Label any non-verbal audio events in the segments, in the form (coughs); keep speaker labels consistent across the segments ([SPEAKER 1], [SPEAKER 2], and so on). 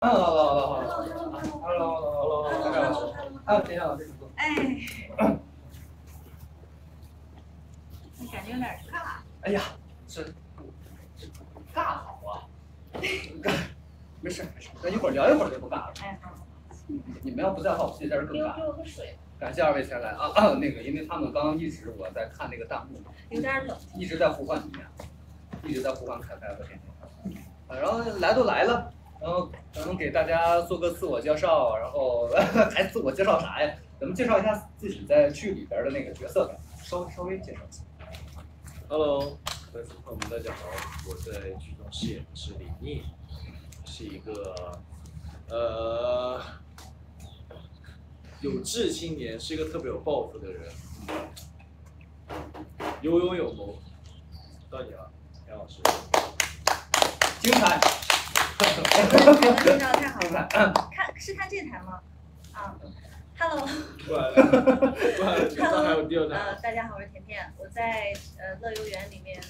[SPEAKER 1] 嗯，然后咱们给大家做个自我介绍，然后还 (laughs) 自我介绍啥呀？咱们介绍一下自己在剧里边的那个角色吧，稍微稍微介绍一下。
[SPEAKER 2] Hello，各位朋友们，大家好，我在剧中饰演的是李密，是一个呃有志青年，是一个特别有抱负的人，有勇有谋。到你了，杨老师。
[SPEAKER 1] 精彩，(laughs)
[SPEAKER 3] 介绍太好了。看是看这台吗？啊。大家好，我是甜甜，我在呃乐游园里面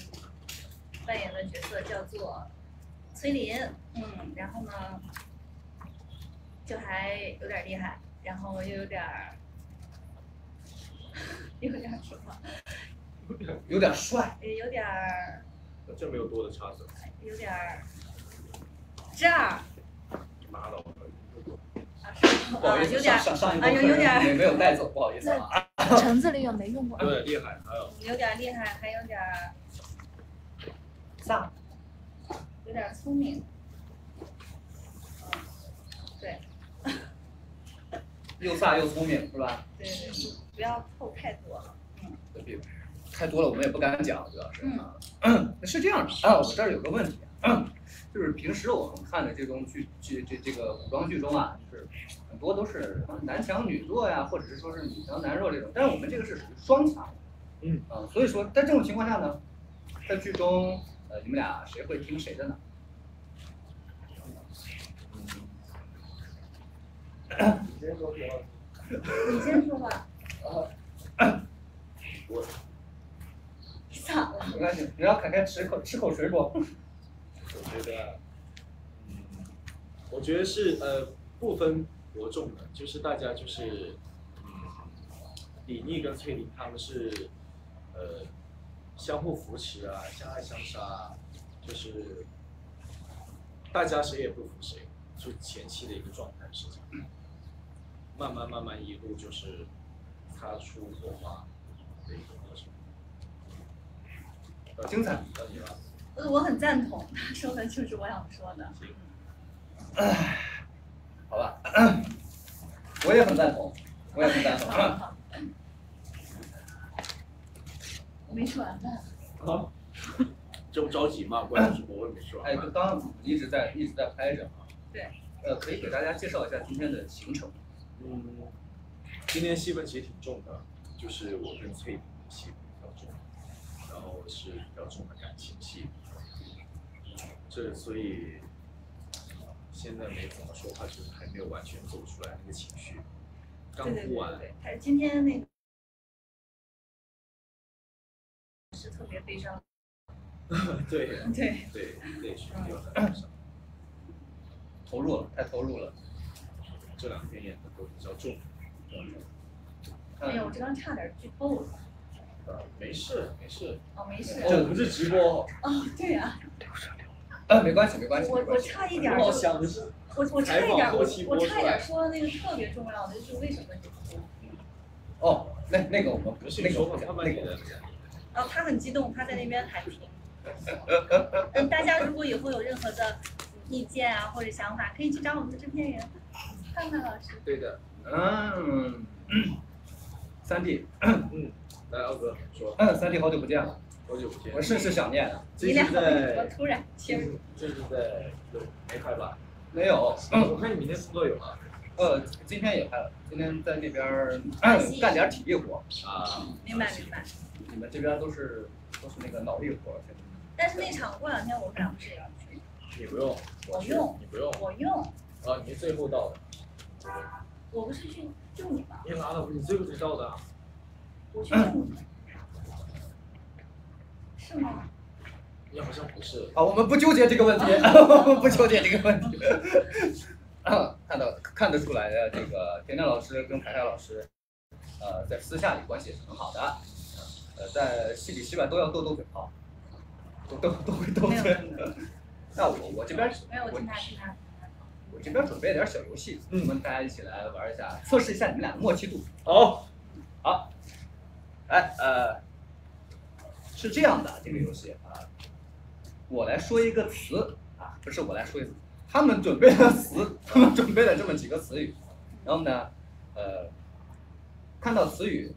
[SPEAKER 3] 扮演的角色叫做崔林，嗯，然后呢，就还有点厉害，然后又有点儿，(laughs) 有点儿什么，
[SPEAKER 1] 有点帅，
[SPEAKER 3] 也有点儿，
[SPEAKER 2] 这没有多的差错，
[SPEAKER 3] 有点儿这儿
[SPEAKER 2] 妈的，我
[SPEAKER 3] 啊，是啊，
[SPEAKER 1] 不好意思，
[SPEAKER 3] 有点儿
[SPEAKER 1] 上上上一
[SPEAKER 3] 啊有有点儿
[SPEAKER 1] 没没有带走，不好意思啊。
[SPEAKER 4] 橙子里有没用过。
[SPEAKER 2] 有点厉害，还有
[SPEAKER 3] 有点儿厉害，还有点儿
[SPEAKER 1] 飒，
[SPEAKER 3] 有点儿聪明，嗯，对 (laughs)
[SPEAKER 1] 又飒又聪明，是吧？
[SPEAKER 3] 对对，不要透太多了。
[SPEAKER 1] 别太多了，我们也不敢讲，主要是
[SPEAKER 3] 嗯
[SPEAKER 1] 啊。(coughs) 是这样的啊，我这儿有个问题，就是平时我们看的这种剧剧这这个古装剧中啊，就是很多都是男强女弱呀，或者是说是女强男弱这种，但是我们这个是属于双强，
[SPEAKER 2] 嗯
[SPEAKER 1] 啊，所以说在这种情况下呢，在剧中呃你们俩谁会听谁的呢？
[SPEAKER 2] 你先说吧。
[SPEAKER 3] 你先说吧。
[SPEAKER 2] 我
[SPEAKER 3] 你咋了？
[SPEAKER 1] 没关系，你让凯凯吃口吃口水果。
[SPEAKER 2] 我觉得，嗯，我觉得是呃不分伯仲的，就是大家就是，嗯，李毅跟崔林他们是，呃，相互扶持啊，相爱相杀啊，就是大家谁也不服谁，就前期的一个状态是这样，慢慢慢慢一路就是擦出火花的一个过程。呃
[SPEAKER 1] 精彩
[SPEAKER 2] 到你了。
[SPEAKER 3] 呃我很赞同，(laughs) 他说的就是我想说的。
[SPEAKER 1] 好吧，(clears throat) 我也很赞同，我也很赞同。
[SPEAKER 3] 好好我没说完呢。
[SPEAKER 2] 啊，这不着急吗？(clears throat) 关键是我也没说
[SPEAKER 1] 哎，
[SPEAKER 2] 完。
[SPEAKER 1] 就刚刚一直在一直在拍着啊。
[SPEAKER 3] 对。
[SPEAKER 1] 呃，可以给大家介绍一下今天的行程。
[SPEAKER 2] 嗯，今天戏份其实挺重的，就是我跟翠萍的戏份比较重，然后是比较重的感情戏。这所以现在没怎么说话，就是还没有完全走出来那个情绪，刚哭完。
[SPEAKER 3] 对对，他今天那个是特别悲伤。(laughs)
[SPEAKER 2] 对
[SPEAKER 3] 对，
[SPEAKER 2] 对，泪水流在 (laughs) 脸上。
[SPEAKER 1] 投入了，太投入了。
[SPEAKER 2] 这两天演的都比较重。
[SPEAKER 3] 哎呀，我这刚差点剧透了。
[SPEAKER 2] 呃，没事没事。
[SPEAKER 3] 哦，没事。
[SPEAKER 2] 哦，不是直播。
[SPEAKER 3] 哦，对呀、
[SPEAKER 1] 呃，没关系，没关系。
[SPEAKER 3] 我我差一点儿
[SPEAKER 2] 我
[SPEAKER 3] 我我差一点儿，我我差一点儿
[SPEAKER 2] 出来
[SPEAKER 3] 说那个特别重要的，就是为什么你哭。
[SPEAKER 1] 哦，那那个我们不
[SPEAKER 2] 不是
[SPEAKER 1] 那个那个我不讲。
[SPEAKER 3] 然后他很激动，他在那边喊停。(laughs) 嗯，大家如果以后有任何的意见啊或者想法，可以去找我们的制片人，范范老师。
[SPEAKER 2] 对的。
[SPEAKER 1] 嗯，三弟，
[SPEAKER 2] 嗯，来，奥哥说，
[SPEAKER 1] 嗯，三弟好久不见了，
[SPEAKER 2] 好久不见
[SPEAKER 1] 我。甚是想念啊。
[SPEAKER 2] 这
[SPEAKER 3] 你俩
[SPEAKER 2] 是
[SPEAKER 3] 为什么
[SPEAKER 2] 在，
[SPEAKER 3] 突然切入？
[SPEAKER 2] 这是在有没拍吧？
[SPEAKER 1] 没有，
[SPEAKER 2] 我看你明天工作有了。
[SPEAKER 1] 呃，今天也拍了，今天在那边干点体力活。
[SPEAKER 2] 啊，
[SPEAKER 3] 明白明白。
[SPEAKER 1] 你们这边都是都是那个脑力活儿，
[SPEAKER 3] 但是那场过两天我们俩不是也要去？
[SPEAKER 2] 你不用，
[SPEAKER 3] 我用
[SPEAKER 2] 你不用
[SPEAKER 3] 我用，
[SPEAKER 2] 啊，你是最后到的，
[SPEAKER 3] 我不是去救你吗？
[SPEAKER 2] 你拉倒吧，你最后才到的啊。
[SPEAKER 3] 我去救你。是吗？
[SPEAKER 2] 你好像不是，
[SPEAKER 1] 啊，我们不纠结这个问题，(laughs) 我们不纠结这个问题。看到看得出来的，这个田亮老师跟凯凯老师，呃，在私下里关系也是很好的，呃，在戏里戏外都要斗斗嘴炮，都都都会斗嘴
[SPEAKER 3] 没有。(laughs)
[SPEAKER 1] 那我我这边
[SPEAKER 3] 没有，我听他听他。
[SPEAKER 1] 我这边准备点小游戏，
[SPEAKER 2] 嗯
[SPEAKER 1] 我们大家一起来玩一下，测试一下你们俩的默契度。
[SPEAKER 2] 好，
[SPEAKER 1] 好，来，呃，是这样的，这个游戏啊，我来说一个词啊，不是我来说一个词，他们准备了词，(laughs) 他们准备了这么几个词语，然后呢，呃，看到词语，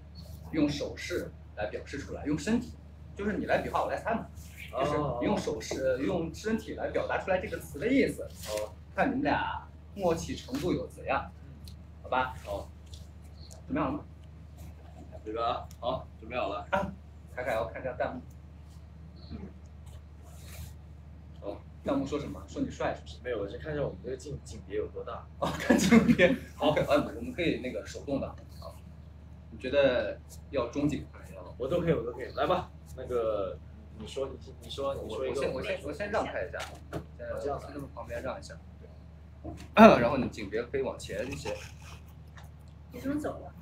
[SPEAKER 1] 用手势来表示出来，用身体，就是你来比划，我来猜嘛，就是
[SPEAKER 2] 哦
[SPEAKER 1] 用手势、用身体来表达出来这个词的意思，
[SPEAKER 2] 哦，
[SPEAKER 1] 看你们俩默契程度有怎样，好吧？
[SPEAKER 2] 哦，
[SPEAKER 1] 准备好了吗？
[SPEAKER 2] 这个啊，好，准备好了。
[SPEAKER 1] 凯凯要看一下弹幕。哦，弹幕说什么？说你帅是不是？
[SPEAKER 2] 没有，我先看一下我们这个镜景别有多大。
[SPEAKER 1] 哦，看镜别。好，呃，我们可以那个手动的。好，你觉得要中景还是要？
[SPEAKER 2] 我都可以，我都可以。来吧，那个你说，你你说，你
[SPEAKER 1] 我
[SPEAKER 2] 说一个，
[SPEAKER 1] 我先我先我先让开一下，先
[SPEAKER 2] 这样子
[SPEAKER 1] 先从旁边让一下。(clears throat) 然后你景别可以往前一些。
[SPEAKER 3] 你怎么走了？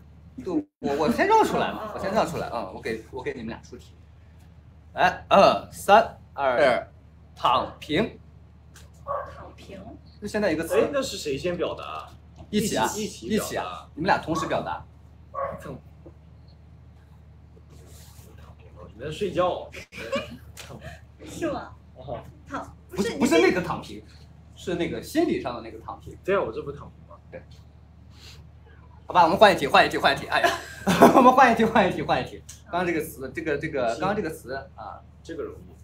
[SPEAKER 1] 就我我先绕出来嘛，我先绕出来啊、我给我给你们俩出题。来，二三二，躺平。
[SPEAKER 3] 躺平。
[SPEAKER 1] 就现在一个词，
[SPEAKER 2] 哎，那是谁先表达？
[SPEAKER 1] 一起啊，
[SPEAKER 2] 一起
[SPEAKER 1] 一起啊，你们俩同时表达。
[SPEAKER 2] 躺平了，你在睡觉。(laughs)
[SPEAKER 3] 是吗？
[SPEAKER 2] 哦，
[SPEAKER 3] 躺
[SPEAKER 1] 不
[SPEAKER 3] 是
[SPEAKER 1] 不是那个躺平，是那个心理上的那个躺平。
[SPEAKER 2] 对啊，我这不躺平吗？
[SPEAKER 1] 好吧，我们换一题，换一题，换一题。哎呀，(laughs) 我们换一题，(laughs) 换一题，换一题。刚刚这个词，这个这个，刚刚这个词啊，
[SPEAKER 2] 这个容易。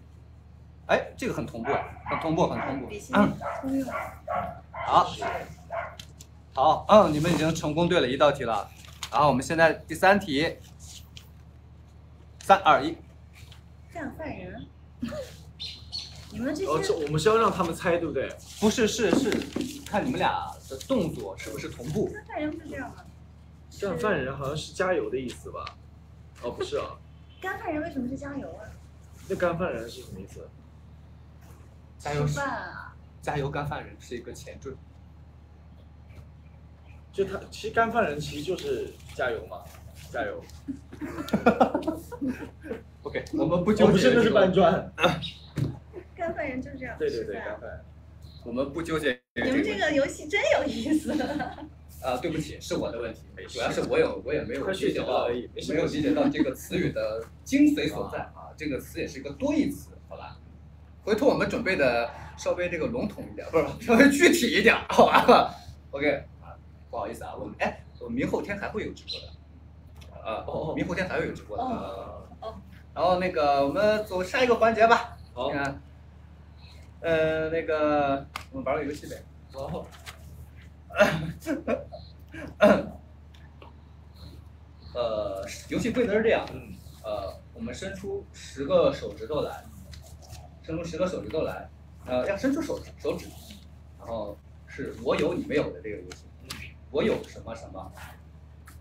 [SPEAKER 1] 哎，这个很同步，很同步，很同步嗯，
[SPEAKER 3] 通用。
[SPEAKER 1] 好，好，嗯，你们已经成功对了一道题了。然后我们现在第三题，三二一，
[SPEAKER 3] 干坏人。(laughs) 你们这
[SPEAKER 2] 哦，这
[SPEAKER 3] 些
[SPEAKER 2] 我们是要让他们猜，对不对？
[SPEAKER 1] 不是是是，看你们俩的动作是不是同步。
[SPEAKER 3] 干饭人不是这样吗？
[SPEAKER 2] 干饭人好像是加油的意思吧？哦，不是啊，(laughs)
[SPEAKER 3] 干饭人为什么是加油啊？
[SPEAKER 2] 那干饭人是什么意思？
[SPEAKER 1] 加油
[SPEAKER 3] 吃，饭啊。
[SPEAKER 1] 加油干饭人是一个前缀。
[SPEAKER 2] 就他其实干饭人其实就是加油嘛，加油。(laughs)
[SPEAKER 1] OK，我们不纠
[SPEAKER 2] 结，不是，那是搬砖。(laughs)
[SPEAKER 3] 干饭人就是这样
[SPEAKER 2] 对对对，干饭人。
[SPEAKER 1] 我们不纠结
[SPEAKER 3] 你们这个游戏真有意思。
[SPEAKER 1] 啊，对不起，是我的问题
[SPEAKER 2] 没，事。
[SPEAKER 1] 主要是我有我也没有理解到
[SPEAKER 2] 没
[SPEAKER 1] 有理解到这个词语的精髓所在啊，这个词也是一个多义词，好吧？回头我们准备的稍微这个笼统一点，不是稍微具体一点，好吧？OK。啊，不好意思啊，我们哎，我们明后天还会有直播的，啊，
[SPEAKER 2] 哦
[SPEAKER 1] 明后天还会有直播的，然后那个我们走下一个环节吧，
[SPEAKER 2] 好。
[SPEAKER 1] 你，看，呃，那个我们玩个游戏呗。
[SPEAKER 2] 然 (coughs)
[SPEAKER 1] 呃，游戏规则是这样，
[SPEAKER 2] 嗯，
[SPEAKER 1] 呃，我们伸出十个手指头来，伸出十个手指头来，呃，要伸出手指手指，然后是我有你没有的这个游戏，我有什么什么，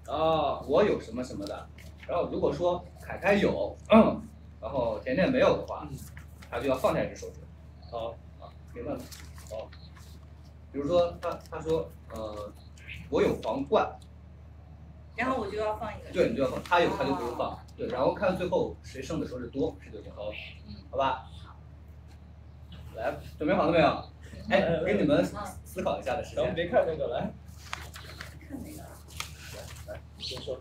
[SPEAKER 2] 啊，
[SPEAKER 1] 我有什么什么的，然后如果说凯凯有，嗯，然后甜甜没有的话
[SPEAKER 2] 嗯，
[SPEAKER 1] 他就要放下一只手指，
[SPEAKER 2] 好，
[SPEAKER 1] 啊，明白了？哦，比如说他他说，呃，我有皇冠，
[SPEAKER 3] 然后我就要放一个。
[SPEAKER 1] 对，你就要放，他有他就不用放，对，然后看最后谁剩的手指多，谁就赢。好，好吧。来，准备好了没有？哎，给你们思考一下的时间。
[SPEAKER 2] 咱们别看那个，来，
[SPEAKER 3] 看那个？
[SPEAKER 2] 来，你先说。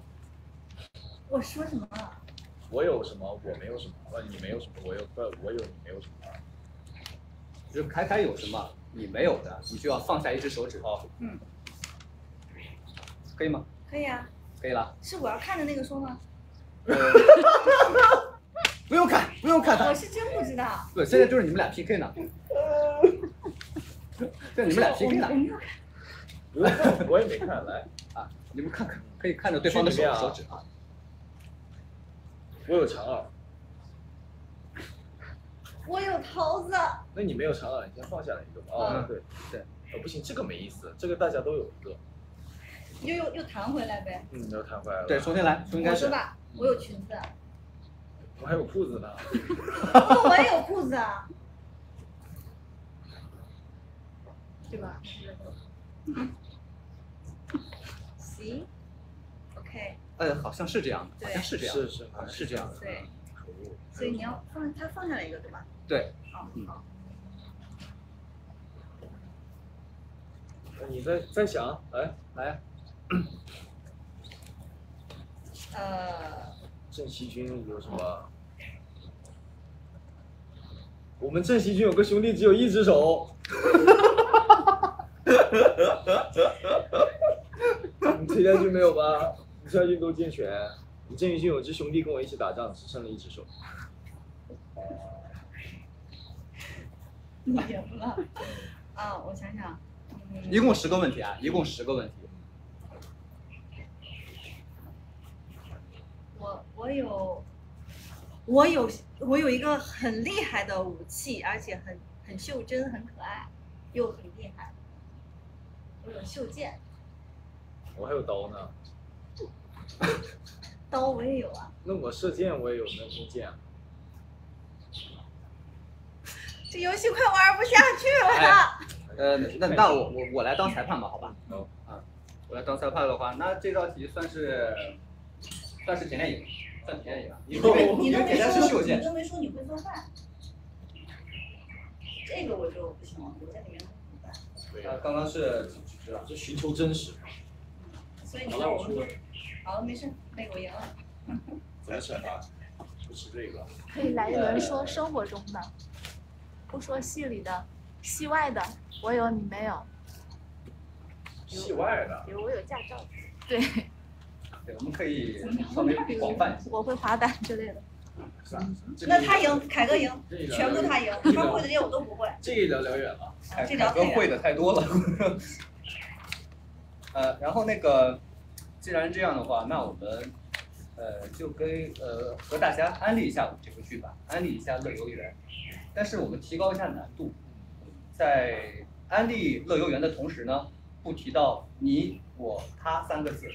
[SPEAKER 3] 我说什么了？
[SPEAKER 2] 我有什么？我没有什么。呃，你没有什么？我有不？我有你没有什么？
[SPEAKER 1] 就是凯凯有什么你没有的，你就要放下一只手指，
[SPEAKER 2] 头，
[SPEAKER 3] 嗯，
[SPEAKER 1] 可以吗？
[SPEAKER 3] 可以啊。
[SPEAKER 1] 可以了。
[SPEAKER 3] 是我要看的那个说吗？
[SPEAKER 1] 呃 (laughs) 不用看，不用看他。
[SPEAKER 3] 我是真不知道。
[SPEAKER 1] 对，现在就是你们俩 PK 呢。(laughs) 现在你们俩 PK 呢
[SPEAKER 3] 我
[SPEAKER 2] 我也没看。来，
[SPEAKER 1] 啊！你们看看，可以看着对方的手手指啊。
[SPEAKER 2] 我有长耳，
[SPEAKER 3] 我有桃子。
[SPEAKER 2] 那你没有长耳你先放下来一个吧。啊对
[SPEAKER 1] 对。
[SPEAKER 2] 不行这个没意思这个大家都有一个。
[SPEAKER 3] 又又又弹回来呗。
[SPEAKER 2] 嗯又弹回来了。
[SPEAKER 1] 对重新来重新开始。
[SPEAKER 3] 吧？我有裙子。
[SPEAKER 2] 我还有裤子呢。
[SPEAKER 3] 我也有裤子啊。对吧？
[SPEAKER 1] 行。Ok 嗯好像是这样的好像是这样
[SPEAKER 2] 是是
[SPEAKER 1] 是这样的。
[SPEAKER 3] 对
[SPEAKER 1] 嗯
[SPEAKER 2] 可恶
[SPEAKER 3] 所以你要放他放下来一个对吧？
[SPEAKER 1] 对，
[SPEAKER 3] 好。
[SPEAKER 2] 那你在在想，来来，
[SPEAKER 3] 呃，
[SPEAKER 2] 郑熙君有什么？我们郑熙君有个兄弟只有一只手。(laughs) 你崔家军没有吧？你崔家军都健全。你郑熙君有只兄弟跟我一起打仗，只剩了一只手。
[SPEAKER 3] 你赢了。啊，我想想，嗯，
[SPEAKER 1] 一共十个问题啊，一共十个问题。
[SPEAKER 3] 我我有，我有我有一个很厉害的武器，而且很很袖珍，很可爱，又很厉害。我有袖剑，
[SPEAKER 2] 我还有刀呢。
[SPEAKER 3] 刀我也有啊。
[SPEAKER 2] 那我射箭我也有那弓箭啊。(laughs)
[SPEAKER 3] 这游戏快玩不下去了。
[SPEAKER 1] 哎呃，那那我我我来当裁判吧，好吧？
[SPEAKER 2] 好
[SPEAKER 1] 啊，我来当裁判的话，那这道题算是算是甜甜赢，算甜甜赢了，
[SPEAKER 3] 你都没说，你。都没说你会做饭。这个我就不行了，我在里面怎么办？
[SPEAKER 2] 对
[SPEAKER 1] 啊，刚刚是知道，
[SPEAKER 2] 这寻求真实。
[SPEAKER 3] 所以你让我们说，好，没事，那个我赢了。
[SPEAKER 2] 怎么惩罚？不吃这个。
[SPEAKER 4] 可以来一轮说生活中的，不说戏里的，戏外的，我有你没有。
[SPEAKER 2] 戏外的。
[SPEAKER 4] 比如我有驾照，(laughs) 对，
[SPEAKER 1] 对，我们可以稍微广泛。
[SPEAKER 4] 我会滑板之类的。
[SPEAKER 3] 那他赢，凯哥赢，全部他赢，他会的这些我都不会。
[SPEAKER 2] 这一聊聊远了。
[SPEAKER 1] 凯哥会的太多了。(laughs) 呃，然后那个，既然这样的话，那我们呃就跟呃和大家安利一下我们这部剧吧，安利一下乐游原，但是我们提高一下难度，在安利乐游原的同时呢，不提到你我他三个字，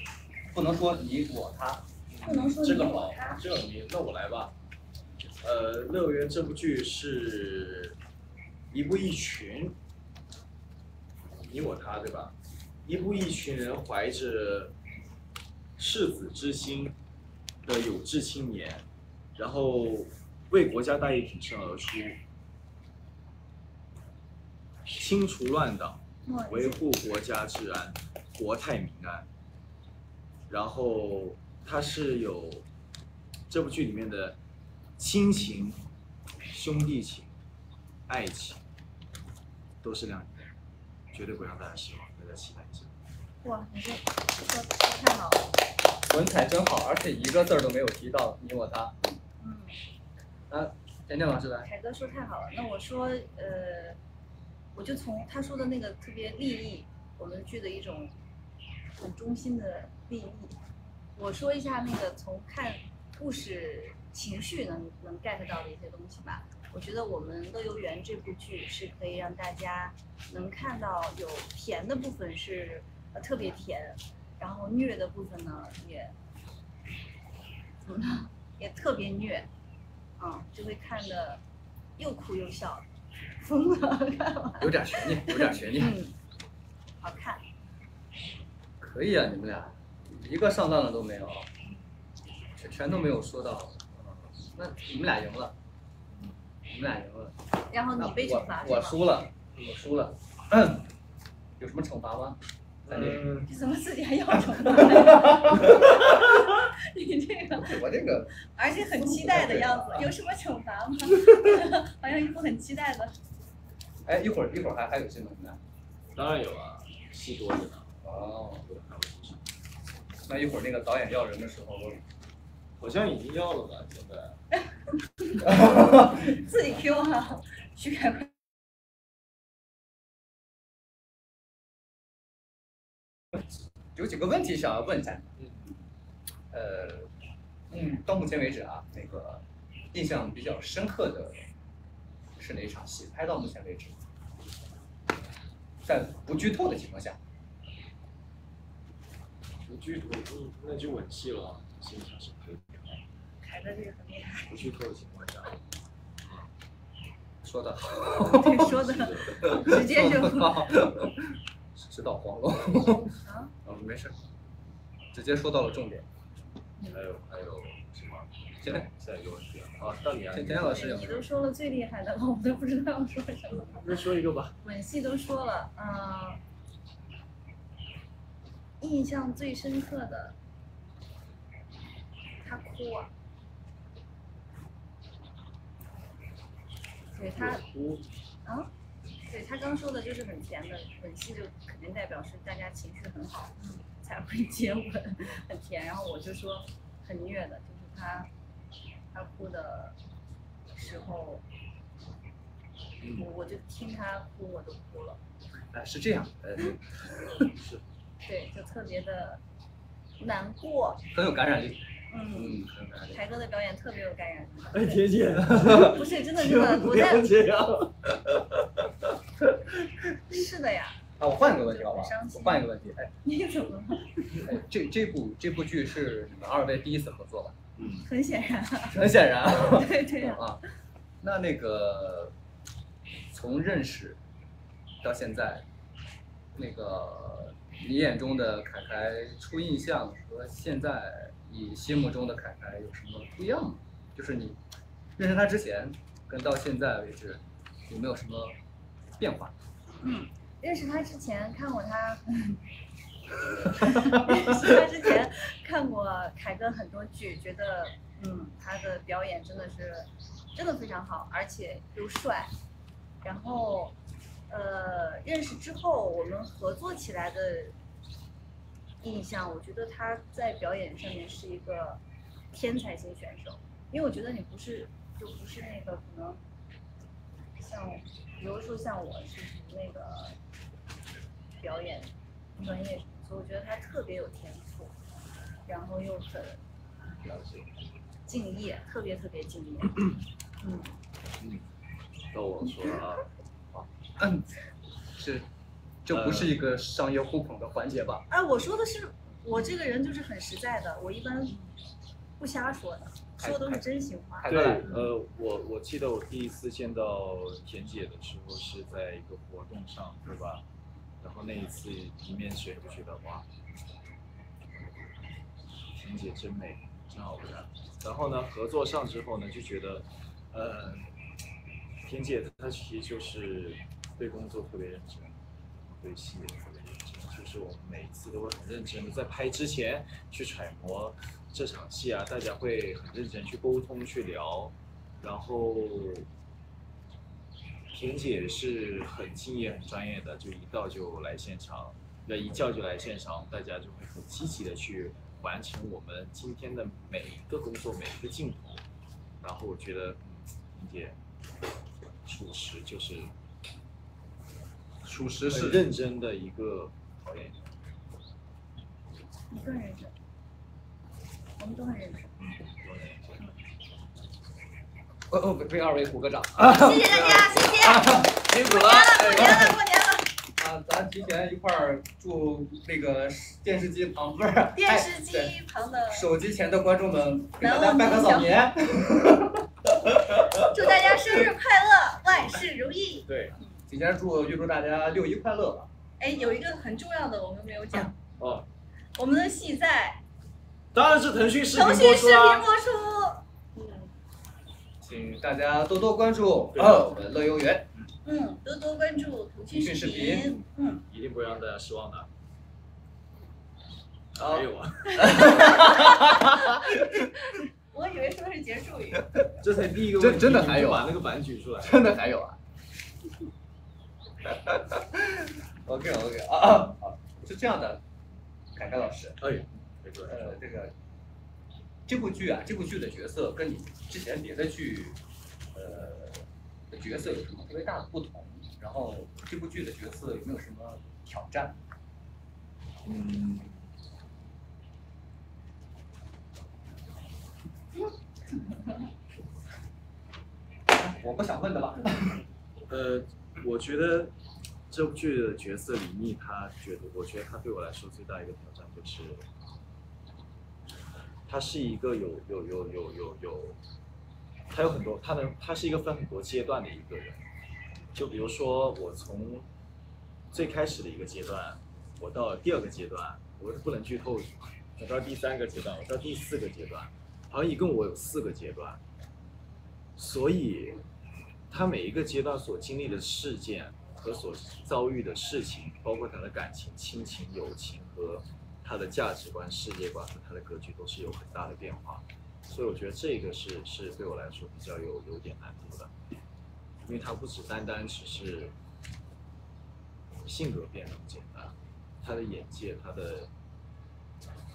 [SPEAKER 1] 不能说你我他，
[SPEAKER 3] 不能说你
[SPEAKER 2] 这个好
[SPEAKER 3] 我他，
[SPEAKER 2] 这个你那我来吧。呃，《乐园》这部剧是一部一群，你我他对吧？一部一群人怀着赤子之心的有志青年，然后为国家大义挺身而出，清除乱党，维护国家治安，国泰民安。然后它是有这部剧里面的亲情、兄弟情、爱情，都是亮点，绝对不会让大家失望，大家期待一下。
[SPEAKER 3] 哇，你这说说太好了，
[SPEAKER 1] 文采真好，而且一个字儿都没有提到你我他。
[SPEAKER 3] 嗯，
[SPEAKER 1] 啊，甜甜老师来。
[SPEAKER 3] 凯哥说太好了。那我说，呃，我就从他说的那个特别利益，我们剧的一种很中心的利益。我说一下那个从看故事情绪能能 get 到的一些东西吧。我觉得我们《乐游原》这部剧是可以让大家能看到有甜的部分是呃特别甜，然后虐的部分呢也怎么呢？也特别虐，嗯，就会看的又哭又笑，疯了，看完，
[SPEAKER 1] 有点悬念，有点悬念。
[SPEAKER 3] 嗯，好看，
[SPEAKER 1] 可以啊，你们俩一个上当的都没有，全全都没有说到。嗯那你们俩赢了，你们俩赢了。
[SPEAKER 3] 然后你被惩罚
[SPEAKER 1] 我我？输了，我输了。(coughs) 有什么惩罚吗？在这
[SPEAKER 2] 嗯，
[SPEAKER 3] 你怎么自己还要惩罚？(laughs) 你这个，
[SPEAKER 1] 我这个 (laughs)
[SPEAKER 3] 而且很期待的样子，有什么惩罚吗？(laughs) 好像一副很期待的。
[SPEAKER 1] 哎，一会儿一会儿还还有新闻呢。
[SPEAKER 2] 当然有啊，戏多着呢。
[SPEAKER 1] 哦，
[SPEAKER 2] 对还有
[SPEAKER 1] 那一会儿那个导演要人的时候，
[SPEAKER 2] 好像已经要了吧？现在。
[SPEAKER 3] 自己 Q 哈啊，徐凯
[SPEAKER 1] 有几个问题想要问一下。
[SPEAKER 2] 嗯
[SPEAKER 1] 呃，嗯，到目前为止啊，那个印象比较深刻的是哪一场戏？拍到目前为止，在不剧透的情况下，
[SPEAKER 2] 不剧透，嗯那就吻戏了，欣赏是可以。
[SPEAKER 3] 凯哥这个很厉害，
[SPEAKER 2] 不剧透的情况下，
[SPEAKER 1] 说的
[SPEAKER 3] 对，说的 (laughs) 直接就
[SPEAKER 1] 好，直捣黄龙。(laughs) 没事，直接说到了重点。
[SPEAKER 2] 还有还有什么？
[SPEAKER 1] 现在
[SPEAKER 2] 下一个问题啊，啊，到你啊，
[SPEAKER 1] 田田老师有
[SPEAKER 3] 你都说了最厉害的了，我都不知道要说什么。(laughs)
[SPEAKER 2] 那说一个吧。
[SPEAKER 3] 吻戏都说了，嗯、印象最深刻的，他哭啊，对他
[SPEAKER 2] 哭，
[SPEAKER 3] 啊，对他刚说的就是很甜的吻戏，就肯定代表是大家情绪很好，才会接吻，很甜。然后我就说很虐的，就是他他哭的时候，我我就听他哭我都哭了。
[SPEAKER 1] 哎，是这样，呃，(laughs)
[SPEAKER 2] 是
[SPEAKER 3] 对，就特别的难过。
[SPEAKER 1] 很有感染力，
[SPEAKER 3] 嗯。台哥的表演特别有感染力。
[SPEAKER 2] 哎，田姐，
[SPEAKER 3] 不是真的真的，我在。是的呀。
[SPEAKER 1] 啊，我换一个问题好不好我换一个问题，哎，(laughs)
[SPEAKER 3] 你怎么了？
[SPEAKER 1] 哎这这部这部剧是你们二位第一次合作吧？
[SPEAKER 2] 嗯，
[SPEAKER 3] 很显然，
[SPEAKER 1] 很显然，(laughs)
[SPEAKER 3] 对对呀。
[SPEAKER 1] 啊，那那个从认识到现在，那个你眼中的凯凯初印象和现在你心目中的凯凯有什么不一样吗？就是你认识他之前跟到现在为止有没有什么变化？
[SPEAKER 3] 嗯，认识他之前看过他，(laughs) 认识他之前看过凯哥很多剧，觉得嗯他的表演真的是真的非常好，而且又帅。然后呃认识之后，我们合作起来的印象，我觉得他在表演上面是一个天才型选手，因为我觉得你不是就不是那个可能像比如说像我是属于那个表演专业，所以我觉得他特别有天赋，然后又很。敬业，特别特别敬业。嗯，
[SPEAKER 2] 嗯，到我说了啊。
[SPEAKER 1] 嗯，是，这不是一个商业互捧的环节吧？
[SPEAKER 3] 哎，我说的是我这个人就是很实在的，我一般不瞎说的，说的都是真心话。
[SPEAKER 2] 对呃，我我记得我第一次见到田姐的时候是在一个活动上，对吧？然后那一次一面水就觉得哇，田姐真美，真好看。然后呢，合作上之后呢，就觉得，呃，田姐她其实就是对工作特别认真，对戏也特别认真，就是我们每一次都会很认真的在拍之前去揣摩这场戏啊，大家会很认真去沟通去聊，然后婷姐是很敬业、很专业的，就一到就来现场，那一叫就来现场，大家就会很积极的去完成我们今天的每一个工作、每一个镜头。然后我觉得，婷，姐属实就是
[SPEAKER 1] 属实是
[SPEAKER 2] 认真的一个导演。
[SPEAKER 3] 你更认真，我们都很认
[SPEAKER 1] 识。为二位鼓个掌。
[SPEAKER 3] 谢谢大家，谢谢。(laughs)
[SPEAKER 1] 辛苦了。
[SPEAKER 3] 过年了，过年了。
[SPEAKER 1] 啊，咱提前一块儿祝那个电视机旁不是
[SPEAKER 3] 电视机旁的，
[SPEAKER 1] 手机前的观众们，给大家拜个早年。
[SPEAKER 3] 祝大家生日快乐，万事如意。(laughs)
[SPEAKER 2] 对，
[SPEAKER 1] 提前祝预祝大家六一快乐吧。
[SPEAKER 3] 哎，有一个很重要的我们没有讲，
[SPEAKER 2] 哦，
[SPEAKER 3] 我们的戏在
[SPEAKER 2] 当然是腾讯视频
[SPEAKER 3] 腾讯视频
[SPEAKER 2] 播出
[SPEAKER 1] 请大家多多关注我们乐游园。
[SPEAKER 3] 嗯，多多关注腾讯视频
[SPEAKER 1] 频。
[SPEAKER 3] 嗯，
[SPEAKER 2] 一定不会让大家失望的。
[SPEAKER 1] 好
[SPEAKER 2] 还有啊，(laughs)
[SPEAKER 3] 我以为说的是结束语。
[SPEAKER 2] 这才第一个
[SPEAKER 1] 真
[SPEAKER 2] 问题，
[SPEAKER 1] 真的还有啊
[SPEAKER 2] 把那个板举出来。
[SPEAKER 1] 真的还有啊？(laughs) (laughs) OK OK 啊啊啊！是这样的，凯凯老师，
[SPEAKER 2] 哎，
[SPEAKER 1] 呃，这个这部剧啊，这部剧的角色跟你之前别的剧，呃，角色有什么特别大的不同？然后这部剧的角色有没有什么挑战？
[SPEAKER 2] 嗯，(laughs)
[SPEAKER 1] 我不想问的吧？(laughs)
[SPEAKER 2] 呃，我觉得这部剧的角色李密，他觉得，我觉得他对我来说最大一个挑战就是，他是一个有有有有有有，他有很多，他能，他是一个分很多阶段的一个人。就比如说我从最开始的一个阶段，我到第二个阶段，我是不能剧透的我到第三个阶段，我到第四个阶段，好像一共我有四个阶段，所以他每一个阶段所经历的事件和所遭遇的事情，包括他的感情、亲情、友情和他的价值观、世界观和他的格局，都是有很大的变化。所以我觉得这个是是对我来说比较有有点难度的，因为他不只单单只是性格变得很简单，他的眼界、他的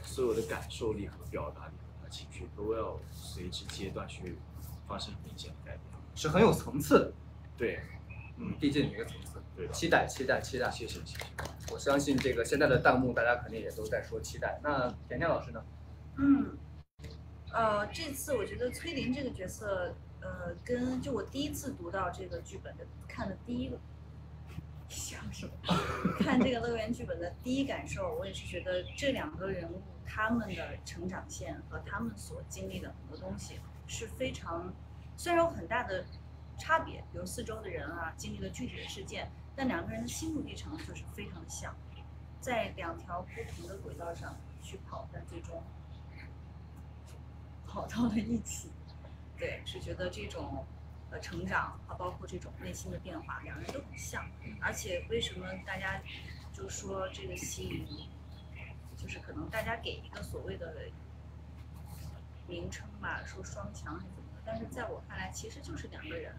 [SPEAKER 2] 所有的感受力和表达力和他的情绪都要随之阶段去发生明显的改变。
[SPEAKER 1] 是很有层次的，
[SPEAKER 2] 对，
[SPEAKER 1] 嗯，递进一个层次。
[SPEAKER 2] 对的，
[SPEAKER 1] 期待，期待，期待！
[SPEAKER 2] 谢谢谢谢。
[SPEAKER 1] 我相信这个现在的弹幕，大家肯定也都在说期待。那甜甜老师呢？
[SPEAKER 3] 嗯，呃，这次我觉得崔林这个角色，呃，跟就我第一次读到这个剧本的看的第一个，像什么？看这个乐园剧本的第一感受，我也是觉得这两个人物他们的成长线和他们所经历的很多东西是非常，虽然有很大的差别，比如四周的人啊经历了具体的事件，但两个人的心路历程就是非常的像，在两条不同的轨道上去跑，但最终跑到了一起。对，是觉得这种呃成长啊，包括这种内心的变化，两人都很像。而且为什么大家就说这个戏，就是可能大家给一个所谓的名称吧，说双强还是怎么的，但是在我看来，其实就是两个人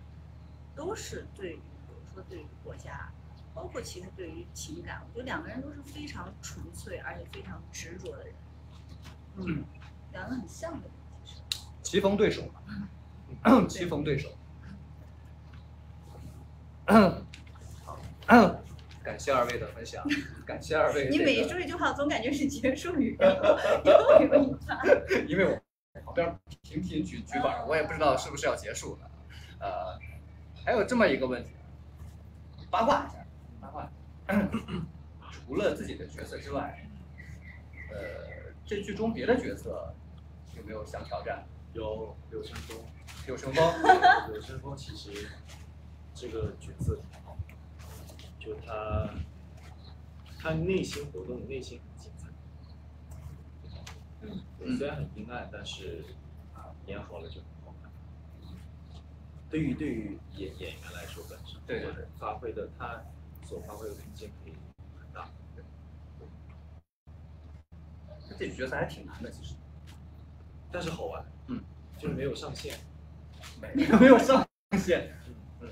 [SPEAKER 3] 都是对于，对于国家。包括其实对于情感，我觉得两个人都是非常纯粹而且非常执着的人。嗯，两个很像的人，其实。
[SPEAKER 1] 棋逢对手嘛，(laughs) 棋逢对手。(laughs) 感谢二位的分享，感谢二位、这个。
[SPEAKER 3] 你每说一句话，总感觉是结束语，然后又有一趴。(laughs)
[SPEAKER 1] 因为我旁边频频举举板，我也不知道是不是要结束了。呃，还有这么一个问题，八卦一下，八卦。除了自己的角色之外，呃，这剧中别的角色有没有想挑战？
[SPEAKER 2] 有柳成风，
[SPEAKER 1] 柳成风，(laughs)
[SPEAKER 2] 柳成风其实这个角色挺好，就他他内心活动，内心很精彩。嗯，虽然很阴暗，但是啊，演好了就。对于对于演演员来说，本身
[SPEAKER 1] 对对对
[SPEAKER 2] 发挥的他所发挥的空间可以很大。
[SPEAKER 1] 这角色还挺难的，其实。
[SPEAKER 2] 但是好玩，
[SPEAKER 1] 嗯，
[SPEAKER 2] 就是没有上限，
[SPEAKER 1] 没有没有上限，嗯，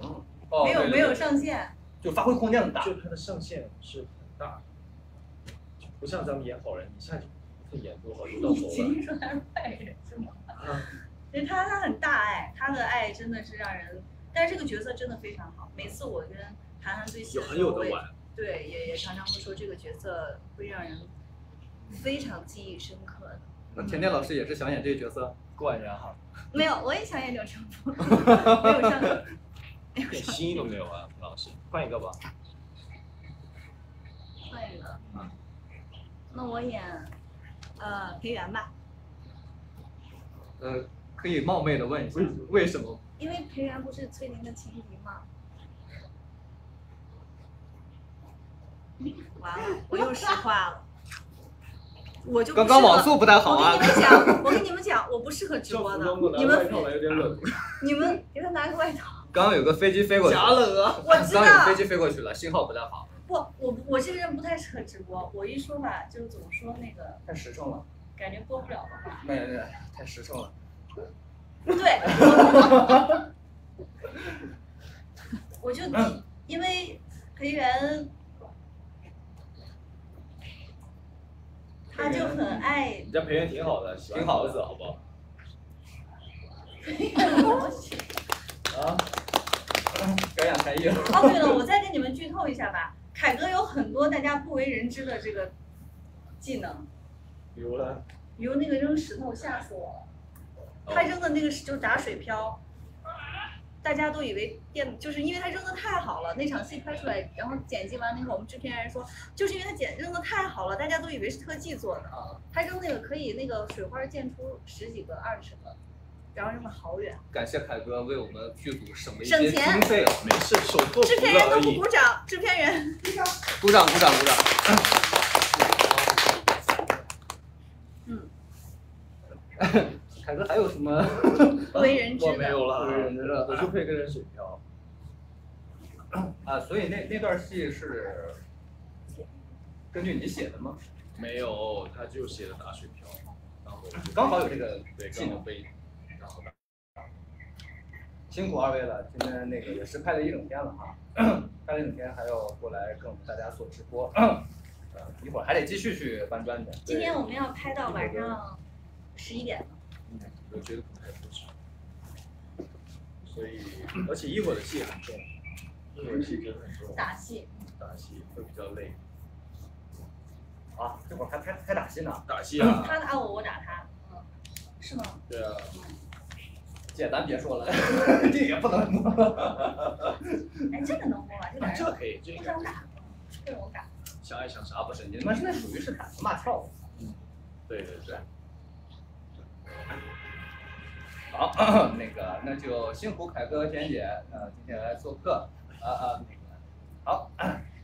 [SPEAKER 1] 哦
[SPEAKER 3] 没有没有，上限。
[SPEAKER 1] 就发挥空间很大。
[SPEAKER 2] 就他的上限是很大，就不像咱们演好人，一下就就演多好就到头
[SPEAKER 3] 你今
[SPEAKER 2] 了。
[SPEAKER 3] 天说他是坏人是吗？
[SPEAKER 2] 啊，
[SPEAKER 3] 其实他他很大爱，他的爱真的是让人，但是这个角色真的非常好。每次我跟韩寒对戏
[SPEAKER 2] 有
[SPEAKER 3] 的时候，我也
[SPEAKER 2] 很有的玩，
[SPEAKER 3] 对也也常常会说这个角色会让人非常记忆深刻的。
[SPEAKER 1] 那甜甜老师也是想演这个角色，
[SPEAKER 5] 冠然哈，(laughs)
[SPEAKER 3] 没有，我也想演柳成风，(laughs) 没有上，
[SPEAKER 2] 一点新意都没有啊，老师，换一个吧。
[SPEAKER 3] 换一个
[SPEAKER 2] 嗯，
[SPEAKER 3] 那我演呃裴元吧，
[SPEAKER 1] 呃，可以冒昧的问一下，为什么？
[SPEAKER 3] 因为裴元不是崔林的情敌吗？完了，我又实话了。我就不
[SPEAKER 1] 刚刚网速不太好啊
[SPEAKER 3] 我跟你们讲，我跟你们讲，我不适合直播的 (laughs) 你们。你们给他拿个外套。(laughs)
[SPEAKER 1] 刚刚有个飞机飞过去，
[SPEAKER 2] 假冷啊！
[SPEAKER 3] 我知道
[SPEAKER 1] 刚刚有飞，机飞过去了，信号不太好，
[SPEAKER 3] 不，我我这个人不太适合直播。我一说吧，就是怎么说那个，
[SPEAKER 1] 太实诚了，
[SPEAKER 3] 感觉播不了的话。
[SPEAKER 1] 没没，太实诚了。
[SPEAKER 3] 对，我我就因为裴元，他就很爱
[SPEAKER 2] 你家培元挺好的，
[SPEAKER 1] 挺好的
[SPEAKER 2] 子，好不好？(laughs)
[SPEAKER 1] 啊，表演才艺了。
[SPEAKER 3] 哦，对了，我再给你们剧透一下吧。凯哥有很多大家不为人知的这个技能，
[SPEAKER 2] 比如呢？
[SPEAKER 3] 比如那个扔石头，吓死我了。他扔的那个是就是打水漂，大家都以为电，就是因为他扔的太好了，那场戏拍出来，然后剪辑完了以后，我们制片人说，就是因为他剪扔的太好了，大家都以为是特技做的。
[SPEAKER 1] 啊，
[SPEAKER 3] 他扔那个可以那个水花溅出十几个、二十个，然后扔的好远。
[SPEAKER 1] 感谢凯哥为我们剧组省了一
[SPEAKER 3] 省钱
[SPEAKER 1] 些经费，
[SPEAKER 2] 没事，手破
[SPEAKER 3] 制片人都不鼓。掌，制片人。
[SPEAKER 1] 鼓掌鼓掌鼓掌。
[SPEAKER 3] 嗯，(laughs)
[SPEAKER 1] 凯哥还有什么
[SPEAKER 3] 不为人知
[SPEAKER 2] 我没。有了，
[SPEAKER 1] 人知的
[SPEAKER 2] 我就会跟人水漂。
[SPEAKER 1] 啊？所以那那段戏是根据你写的吗？
[SPEAKER 2] 没有，他就写的打水漂，然后
[SPEAKER 1] 刚好有这个
[SPEAKER 2] 对，
[SPEAKER 1] 技能。
[SPEAKER 2] 刚好背，然后。
[SPEAKER 1] 辛苦二位了，今天那个也是拍了一整天了哈，拍了一整天还要过来跟我们大家做直播，呃，一会儿还得继续去搬砖去。
[SPEAKER 3] 今天我们要拍到晚上十一点了。
[SPEAKER 2] 嗯，我觉得不太合适。所以，而且一会儿的戏很重，一会儿的戏真的很重，
[SPEAKER 3] 打戏，
[SPEAKER 2] 打戏会比较累。
[SPEAKER 1] 啊，这会儿还拍拍打戏呢，
[SPEAKER 2] 打戏啊，
[SPEAKER 3] 他打我，我打他，嗯，是吗？
[SPEAKER 2] 对啊，
[SPEAKER 1] 姐咱别说了，(laughs) 这也不能摸。(laughs)
[SPEAKER 3] 哎，这个能摸啊？这俩人
[SPEAKER 2] 这可以，这个
[SPEAKER 3] 互相打，这种打。
[SPEAKER 2] 想爱相杀
[SPEAKER 1] 啊，不是，你他妈那属于是打情骂俏。
[SPEAKER 2] 对对对，
[SPEAKER 1] 好，(clears throat) 那个那就辛苦凯哥和、田姐，呃，今天来做客，啊啊，那个，好，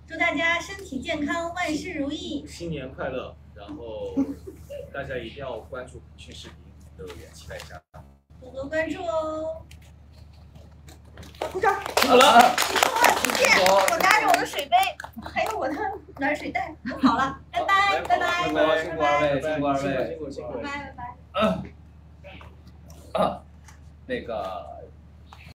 [SPEAKER 3] 祝大家身体健康，万事如意。
[SPEAKER 2] 新年快乐！然后大家一定要关注腾讯视频，留言期待一下。
[SPEAKER 3] 多多关注哦。
[SPEAKER 1] 鼓掌好了，
[SPEAKER 3] 谢，我拿着我的水杯，还有我的暖水袋，我跑了，拜拜，拜拜，
[SPEAKER 1] 辛苦辛苦二位，辛苦二位
[SPEAKER 2] 辛。苦辛苦
[SPEAKER 3] 拜。拜拜拜。
[SPEAKER 1] 啊，啊那个